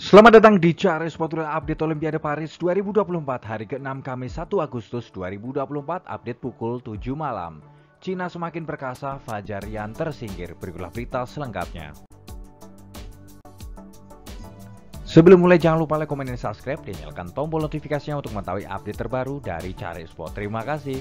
Selamat datang di Cari Sport Update Olimpiade Paris 2024 hari ke-6 Kamis 1 Agustus 2024 update pukul 7 malam. Cina semakin perkasa, Fajar Rian tersingkir. Berikutlah berita selengkapnya. Sebelum mulai jangan lupa like, komen, dan subscribe dan nyalakan tombol notifikasinya untuk mengetahui update terbaru dari Cari Sport. Terima kasih.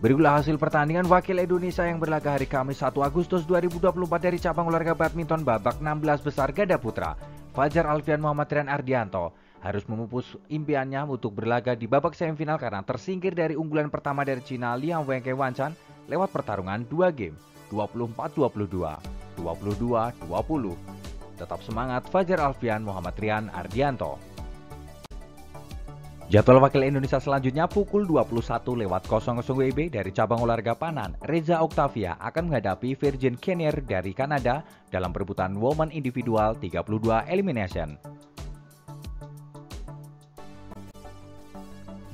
Berikutlah hasil pertandingan wakil Indonesia yang berlaga hari Kamis 1 Agustus 2024 dari cabang olahraga badminton babak 16 besar gada putra. Fajar Alfian Muhammad Rian Ardianto harus memupus impiannya untuk berlaga di babak semifinal karena tersingkir dari unggulan pertama dari Cina Liang Wengke Wanchan lewat pertarungan 2 game 24-22, 22-20. Tetap semangat Fajar Alfian Muhammad Rian Ardianto. Jadwal wakil Indonesia selanjutnya pukul 21 lewat 00 WIB dari cabang olahraga panan. Reza Octavia akan menghadapi Virgin Kenier dari Kanada dalam perebutan Woman Individual 32 Elimination.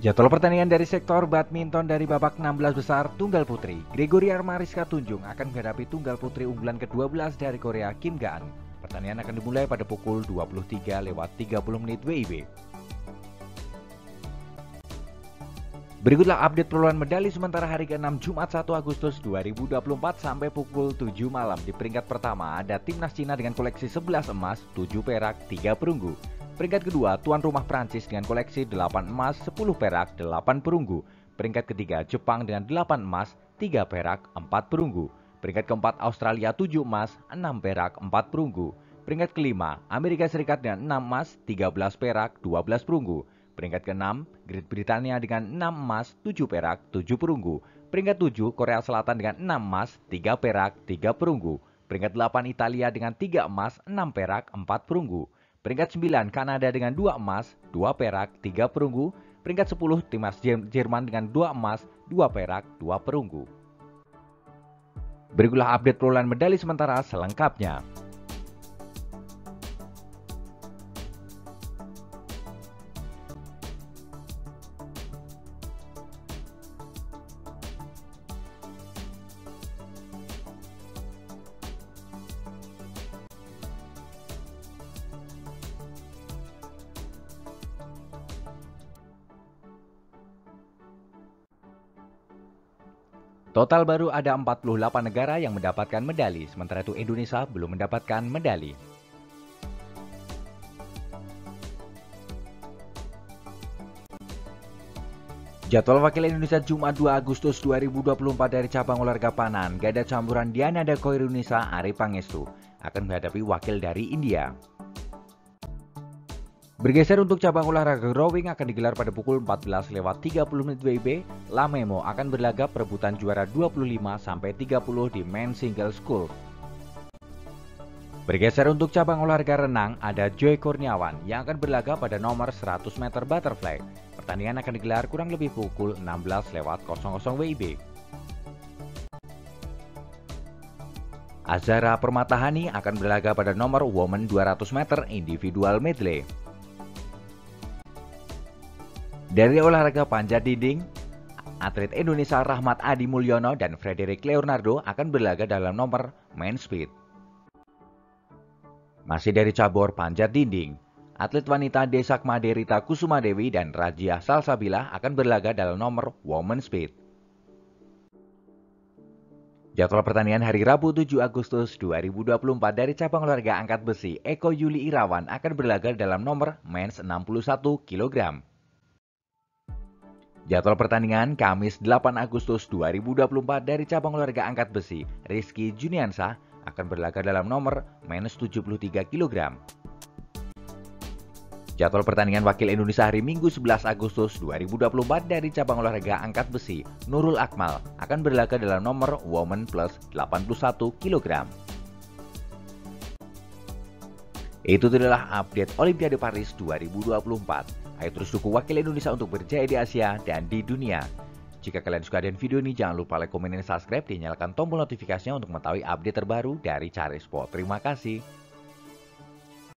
Jadwal pertandingan dari sektor badminton dari babak 16 besar Tunggal Putri. Gregory Armariska Tunjung akan menghadapi Tunggal Putri unggulan ke-12 dari Korea Kim Gaan. Pertandingan akan dimulai pada pukul 23 lewat 30 menit WIB. Berikutlah update perolehan medali sementara hari ke-6 Jumat 1 Agustus 2024 sampai pukul 7 malam. Di peringkat pertama ada timnas Cina dengan koleksi 11 emas, 7 perak, 3 perunggu. Peringkat kedua tuan rumah Prancis dengan koleksi 8 emas, 10 perak, 8 perunggu. Peringkat ketiga Jepang dengan 8 emas, 3 perak, 4 perunggu. Peringkat keempat Australia 7 emas, 6 perak, 4 perunggu. Peringkat kelima Amerika Serikat dengan 6 emas, 13 perak, 12 perunggu. Peringkat ke-6, Great Britania dengan 6 emas, 7 perak, 7 perunggu. Peringkat 7, Korea Selatan dengan 6 emas, 3 perak, 3 perunggu. Peringkat 8, Italia dengan 3 emas, 6 perak, 4 perunggu. Peringkat 9, Kanada dengan 2 emas, 2 perak, 3 perunggu. Peringkat 10, Timnas Jerman dengan 2 emas, 2 perak, 2 perunggu. Berikutlah update perolehan medali sementara selengkapnya. Total baru ada 48 negara yang mendapatkan medali, sementara itu Indonesia belum mendapatkan medali. Jadwal wakil Indonesia Jumat 2 Agustus 2024 dari cabang olahraga panan, gada campuran Diana Dako Indonesia Ari Pangestu akan menghadapi wakil dari India. Bergeser untuk cabang olahraga rowing akan digelar pada pukul 14 lewat 30 menit WIB. Lamemo akan berlaga perebutan juara 25 sampai 30 di main single school. Bergeser untuk cabang olahraga renang, ada Joy Kurniawan yang akan berlaga pada nomor 100 meter butterfly. Pertandingan akan digelar kurang lebih pukul 16 lewat 00 WIB. Azara Permatahani akan berlaga pada nomor woman 200 meter individual medley. Dari olahraga panjat dinding, atlet Indonesia Rahmat Adi Mulyono dan Frederick Leonardo akan berlaga dalam nomor main speed. Masih dari cabur panjat dinding, atlet wanita Desak Maderita Kusuma Dewi dan Rajia Salsabila akan berlaga dalam nomor woman speed. Jadwal pertandingan hari Rabu 7 Agustus 2024 dari cabang olahraga angkat besi, Eko Yuli Irawan akan berlaga dalam nomor men's 61 kg. Jadwal pertandingan Kamis 8 Agustus 2024 dari cabang olahraga angkat besi, Rizky Juniansa akan berlaga dalam nomor minus 73 kg. Jadwal pertandingan wakil Indonesia hari Minggu 11 Agustus 2024 dari cabang olahraga angkat besi, Nurul Akmal akan berlaga dalam nomor Woman plus 81 kg. Itu adalah update Olimpiade Paris 2024. Ayo terus dukung wakil Indonesia untuk berjaya di Asia dan di dunia. Jika kalian suka dengan video ini, jangan lupa like, komen, dan subscribe, dan nyalakan tombol notifikasinya untuk mengetahui update terbaru dari Cari Sport. Terima kasih.